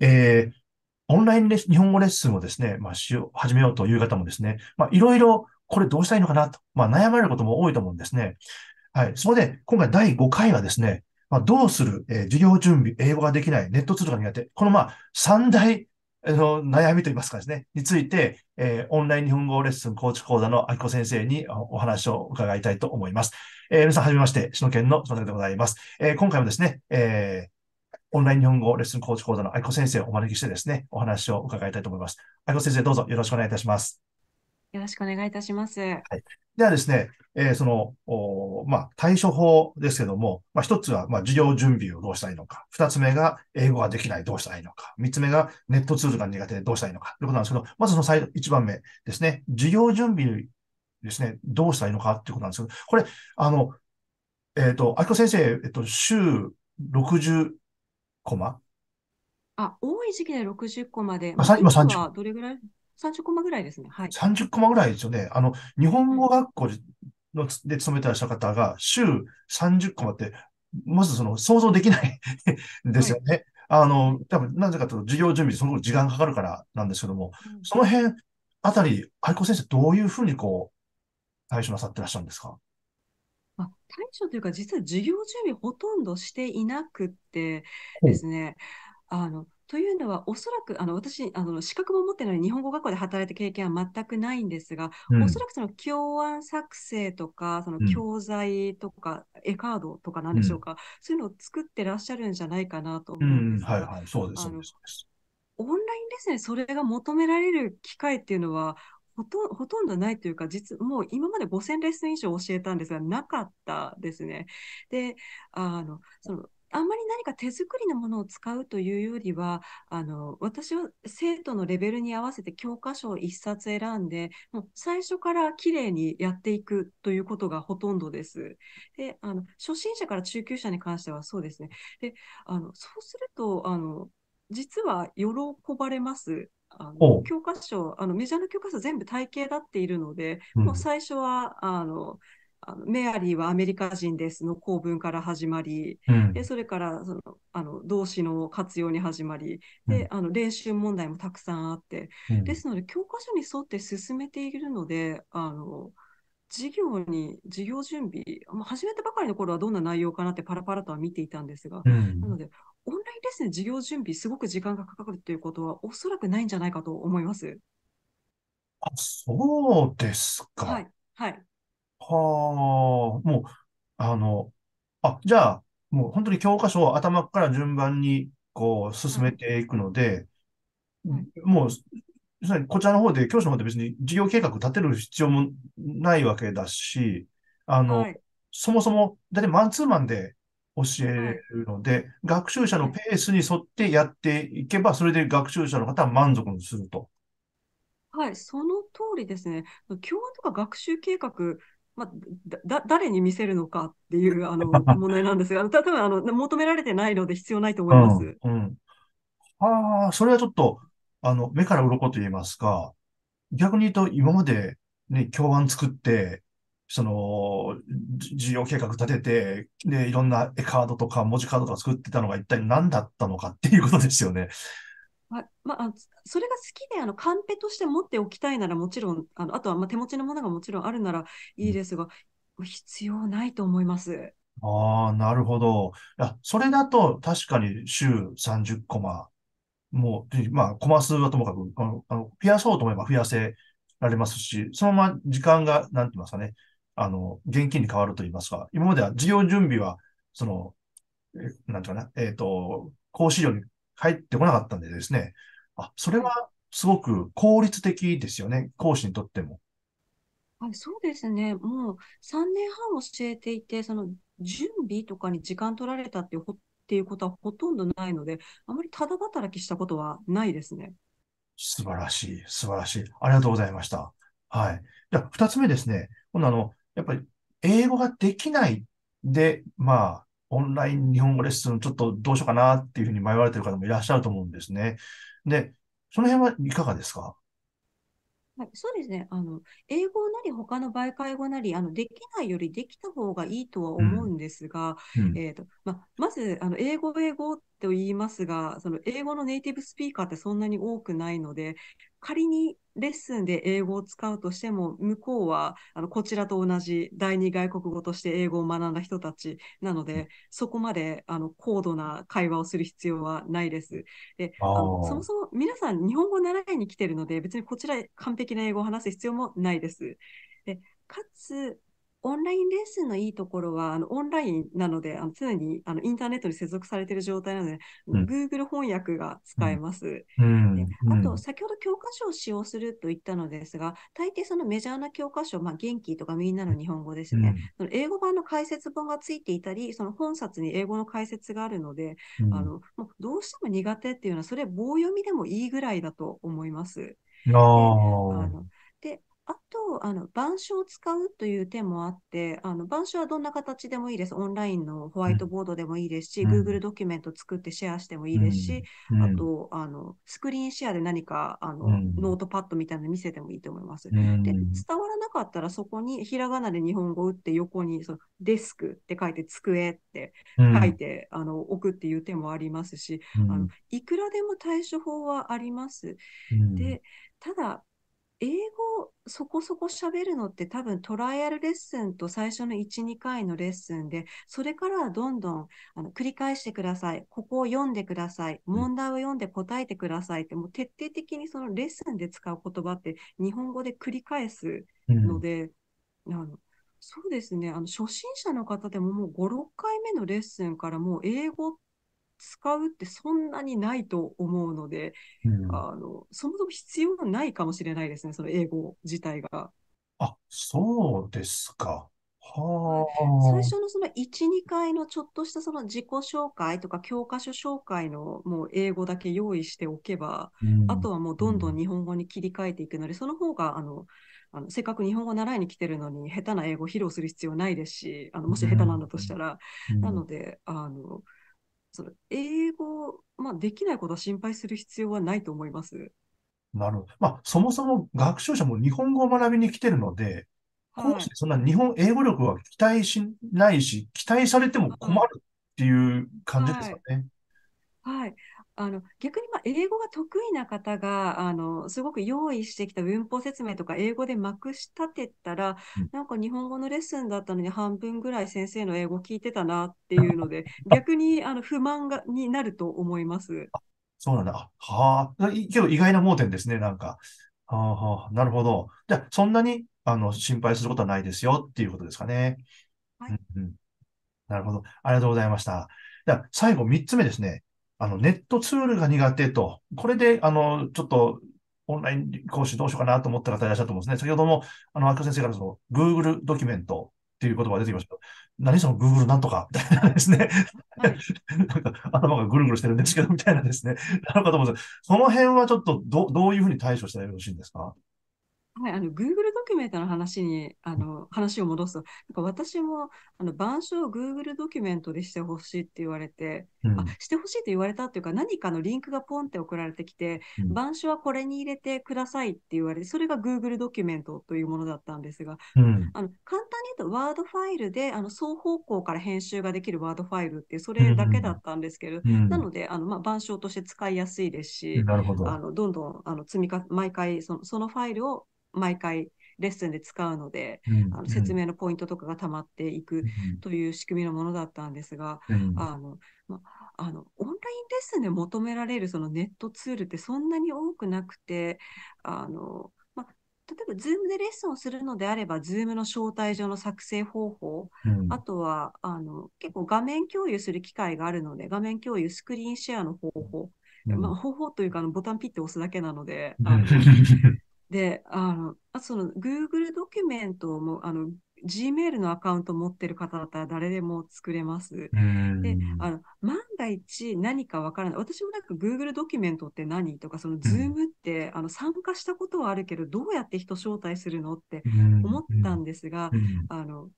えー、オンラインレ、日本語レッスンをですね、まあ、しよう、始めようという方もですね、まあ、いろいろ、これどうしたいのかなと、まあ、悩まれることも多いと思うんですね。はい。そこで、今回第5回はですね、まあ、どうする、えー、授業準備、英語ができない、ネットツールが苦手、このまあ、三大、の、悩みといいますかですね、について、えー、オンライン日本語レッスンコーチ講座のあきこ先生にお話を伺いたいと思います。えー、皆さん、はじめまして、篠県の篠でございます。えー、今回もですね、えー、オンライン日本語レッスンコーチ講座のあきこ先生をお招きしてですね、お話を伺いたいと思います。あきこ先生、どうぞよろしくお願いいたします。よろしくお願いいたします。はい。ではですね、えー、その、おまあ、対処法ですけども、まあ、一つは、まあ、授業準備をどうしたらいいのか。二つ目が、英語ができない、どうしたらいいのか。三つ目が、ネットツールが苦手でどうしたらいいのか。ということなんですけど、まずその最一番目ですね。授業準備ですね、どうしたらいいのかっていうことなんですけど、これ、あの、えっ、ー、と、あきこ先生、えっと、週60コマ？あ、多い時期で60コマで、まあ、今30どれぐらい？30コマぐらいですね。はい。30コマぐらいですよね。あの、日本語学校ので勤めてらっしゃる方が、週30コマって、まずその想像できないですよね。はい、あの、多分なぜかというと、授業準備、その時間かかるからなんですけども、うん、その辺あたり、愛子先生、どういうふうにこう、対処なさってらっしゃるんですか？あ対処というか、実は授業準備ほとんどしていなくってですね、あの、というのは、おそらく、あの、私、あの、資格も持ってないのに日本語学校で働いた経験は全くないんですが、うん、おそらくその教案作成とか、その教材とか、うん、絵カードとかなんでしょうか、うん、そういうのを作ってらっしゃるんじゃないかなと思うんですが、はいはい、そうです、そうです。オンラインレッスンでそれが求められる機会っていうのは、ほとほとんどないというか、実、もう今まで5000レッスン以上教えたんですが、なかったですね。で、あの、その、あんまり何か手作りのものを使うというよりは、あの私は生徒のレベルに合わせて教科書を1冊選んで、もう最初からきれいにやっていくということがほとんどです。で、あの初心者から中級者に関してはそうですね。で、あのそうするとあの、実は喜ばれます。あの教科書あの、メジャーな教科書全部体系立っているので、うん、もう最初はあのあのメアリーはアメリカ人ですの構文から始まり、うん、でそれからそのあの動詞の活用に始まりで、うん、あの練習問題もたくさんあって、うん、ですので教科書に沿って進めているのであの授業に授業準備、まあ、始めたばかりの頃はどんな内容かなってパラパラとは見ていたんですが、なのでオンラインレッスンで授業準備すごく時間がかかるということはおそらくないんじゃないかと思います。あ、そうですか。はい。はい。はあ、もう、あの、あ、じゃあ、もう本当に教科書を頭から順番にこう進めていくので、もう、こちらの方で、教師の方で別に事業計画立てる必要もないわけだし、あの、はい、そもそも、だってマンツーマンで教えるので、はい、学習者のペースに沿ってやっていけば、それで学習者の方は満足にすると。はい、その通りですね。教案とか学習計画、まあ、だ誰に見せるのかっていうあの 問題なんですが、多分あの求められてないので必要ないと思います。うん、うん、ああ、それはちょっと、あの、目から鱗と言いますか、逆に言うと今までね、教案作って、その、事業計画立てて、で、いろんな絵カードとか文字カードとか作ってたのが一体何だったのかっていうことですよね。ままあ、それが好きであのカンペとして持っておきたいならもちろん、あのあとはまあ手持ちのものがもちろんあるならいいですが、うん、必要ないと思います。ああ、なるほど。いや、それだと確かに週30コマ、もう、まあ、コマ数はともかく、あの、あの増やそうと思えば増やせられますし、そのまま時間が、なんて言いますかね、あの、現金に変わると言いますか、今までは事業準備は、その、えなんていうかな、えっ、ー、と、講師料に入ってこなかったんでですね、あ、それはすごく効率的ですよね、講師にとっても。はい、そうですね。もう3年半教えていて、その準備とかに時間取られたっていうっていうことはほとんどないので、あまりただ働きしたことはないですね。素晴らしい、素晴らしい。ありがとうございました。はい。じゃあ、二つ目ですね。今度あの、やっぱり英語ができないで、まあ、オンライン日本語レッスンちょっとどうしようかなっていうふうに迷われてる方もいらっしゃると思うんですね。で、その辺はいかがですか？はい、そうですね。あの、英語なり他の媒介語なり、あの、できないよりできた方がいいとは思うんですが、うんうん、えっ、と、ま、まず、あの、英語、英語っと言いますが、その英語のネイティブスピーカーってそんなに多くないので、仮にレッスンで英語を使うとしても、向こうはあのこちらと同じ第二外国語として英語を学んだ人たちなので、そこまであの高度な会話をする必要はないです。であのそもそも皆さん日本語を習いに来てるので、別にこちら完璧な英語を話す必要もないです。でかつ、オンラインレッスンのいいところは、あのオンラインなので、あの常にあのインターネットに接続されている状態なので、うん、Google 翻訳が使えます。うん、であと、先ほど教科書を使用すると言ったのですが、大抵そのメジャーな教科書、まあ、元気とかみんなの日本語ですね、うん、その英語版の解説本がついていたり、その本冊に英語の解説があるので、あのもうどうしても苦手っていうのは、それ棒読みでもいいぐらいだと思います。ああと、あの、板書を使うという点もあって、あの、板書はどんな形でもいいです。オンラインのホワイトボードでもいいですし、うん、Google ドキュメント作ってシェアしてもいいですし、うん、あと、あの、スクリーンシェアで何か、あの、うん、ノートパッドみたいなの見せてもいいと思います。で、伝わらなかったらそこにひらがなで日本語を打って横にそのデスクって書いて机って書いて、あの、置くっていう点もありますし、あの、いくらでも対処法はあります。で、ただ、英語そこそこ喋るのって多分トライアルレッスンと最初の1、2回のレッスンで、それからはどんどんあの繰り返してください。ここを読んでください。問題を読んで答えてくださいって、もう徹底的にそのレッスンで使う言葉って日本語で繰り返すので、うん、あのそうですね、あの初心者の方でももう5、6回目のレッスンからもう英語使うってそんなにないと思うので、うん、あのそもそも必要ないかもしれないですね、その英語自体が。あ、そうですか。はあ、最初のその1、2回のちょっとしたその自己紹介とか教科書紹介のもう英語だけ用意しておけば、うん、あとはもうどんどん日本語に切り替えていくので、その方があのあのせっかく日本語習いに来てるのに下手な英語を披露する必要ないですし、あのもし下手なんだとしたら、うん、なのであのその英語、まあ、できないことは心配する必要はないと思います。なるほど。まあ、そもそも学習者も日本語を学びに来てるので、講師でそんな日本、英語力は期待しないし、期待されても困るっていう感じですかね。はい、はいあの逆にまあ英語が得意な方があのすごく用意してきた文法説明とか英語でまくし立てたら、うん、なんか日本語のレッスンだったのに半分ぐらい先生の英語聞いてたなっていうので逆にあの不満がになると思います。そうなんだ。はあ。けど意外な盲点ですね、なんか。はあ、はあ、なるほど。じゃあ、そんなにあの心配することはないですよっていうことですかね。はい。うん、うん、なるほど。ありがとうございました。じゃあ、最後3つ目ですね。あの、ネットツールが苦手と、これで、あの、ちょっと、オンライン講師どうしようかなと思った方いらっしゃると思うんですね。先ほども、あの、赤先生からその、Google ドキュメントっていう言葉が出てきました何その Google なんとか？みたいなですね。なんか頭がぐるぐるしてるんですけど、みたいなですね。なるかと思うんですその辺はちょっとど、どういうふうに対処したらよろしいんですか？はい、あの Google ドキュメントの話にあの話を戻すと、なんか私もあの板書を Google ドキュメントでしてほしいって言われて、うん、あしてほしいって言われたっていうか、何かのリンクがポンって送られてきて、うん、板書はこれに入れてくださいって言われて、それが Google ドキュメントというものだったんですが、うん、あの簡単に言うと、ワードファイルであの双方向から編集ができるワードファイルってそれだけだったんですけど、なので、あのまあ、板書として使いやすいですし、あのどんどんあの積みか毎回そのそのファイルを毎回レッスンで使うので、うん、あの説明のポイントとかがたまっていくという仕組みのものだったんですが、うん、あのまあのオンラインレッスンで求められるそのネットツールってそんなに多くなくてあの、ま例えば Zoom でレッスンをするのであれば Zoom の招待状の作成方法、うん、あとはあの結構画面共有する機会があるので画面共有スクリーンシェアの方法、まあ、方法というかあのボタンピッて押すだけなので、あの で、あの、あその Google ドキュメントも、あの、Gmail のアカウント持ってる方だったら誰でも作れます。で、あの、万が一何かわからない。私もなんか Google ドキュメントって何とか、その Zoom って、あの参加したことはあるけど、どうやって人招待するのって思ったんですが、あの、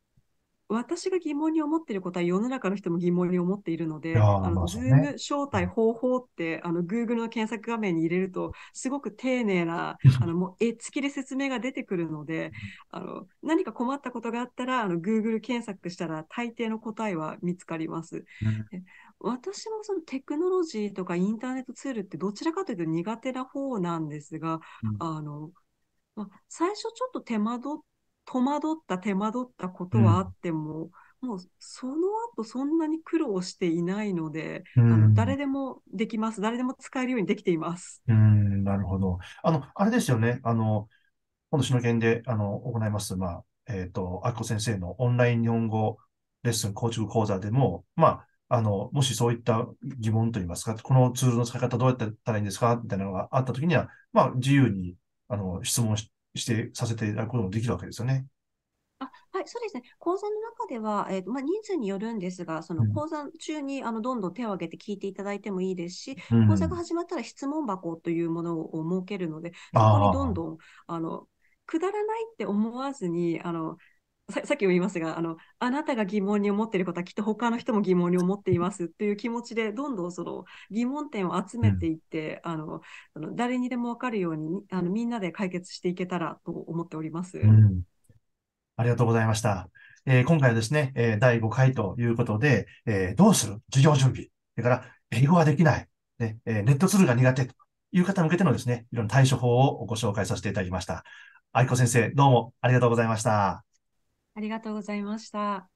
私が疑問に思っていることは世の中の人も疑問に思っているので、あの、 Zoom 招待方法って、あの、Google の検索画面に入れると、すごく丁寧な、あの、もう絵付きで説明が出てくるので、あの、何か困ったことがあったら、あの、Google 検索したら大抵の答えは見つかります。私もそのテクノロジーとかインターネットツールってどちらかというと苦手な方なんですが、うん。あの、まあ、最初ちょっと手間取っ、戸惑った手間取ったこうんとはあっても、もうその後そんなに苦労していないので、うあのん誰でもできます。誰でも使えるようにできています。うーん、なるほど。あの、あれですよね。あの、今度、篠研で、あの、行います、まあ、えっと、あきこ先生のオンライン日本語レッスン構築講座でも、まあ、あの、もしそういった疑問といいますか、このツールの使い方どうやってやったらいいんですかみたいなのがあったときには、まあ、自由に、あの、質問しして、させていただくこともできるわけですよね。あ、はい、そうですね。講座の中では、えーとまあ、人数によるんですが、そのうん講座中にあのどんどん手を挙げて聞いていただいてもいいですし、うん講座が始まったら質問箱というものを設けるので、そこにどんどん、あの、くだらないって思わずに、あの、さっきも言いますが、あの、あなたが疑問に思っていることはきっと他の人も疑問に思っていますっていう気持ちで、どんどんその疑問点を集めていって、あの、あの誰にでもわかるように、あの、みんなで解決していけたらと思っております。うん。ありがとうございました。えー今回はですね、えー第5回ということで、えーどうする？授業準備。それから、英語ができない。ね、えネットツールが苦手という方向けてのですね、いろんな対処法をご紹介させていただきました。愛子先生、どうもありがとうございました。ありがとうございました。